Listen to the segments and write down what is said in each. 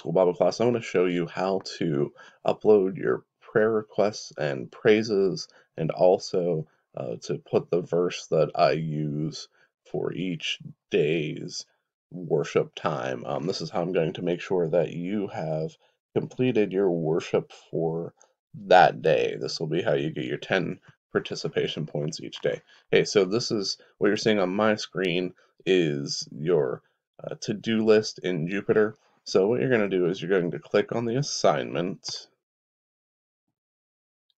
School Bible class, I'm going to show you how to upload your prayer requests and praises and also uh, to put the verse that I use for each day's worship time. Um, this is how I'm going to make sure that you have completed your worship for that day. This will be how you get your 10 participation points each day. Okay, so this is what you're seeing on my screen is your uh, to-do list in Jupiter. So what you're going to do is you're going to click on the assignment.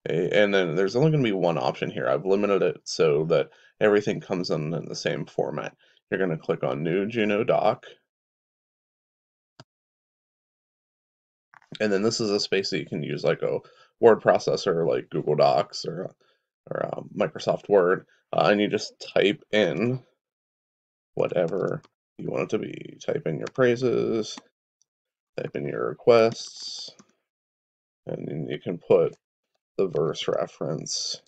And then there's only going to be one option here. I've limited it so that everything comes in, in the same format. You're going to click on New Juno Doc. And then this is a space that you can use like a word processor like Google Docs or, or um, Microsoft Word. Uh, and you just type in whatever you want it to be. Type in your praises, type in your requests, and then you can put the verse reference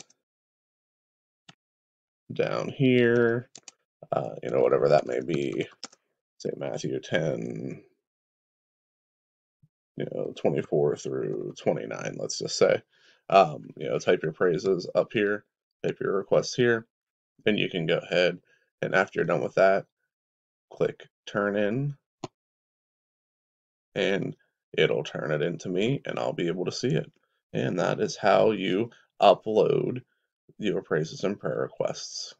down here, uh, you know, whatever that may be, say Matthew 10, you know, 24 through 29, let's just say. Um, you know, type your praises up here, type your requests here, and you can go ahead and after you're done with that, click turn in and it'll turn it into me and I'll be able to see it. And that is how you upload your praises and prayer requests.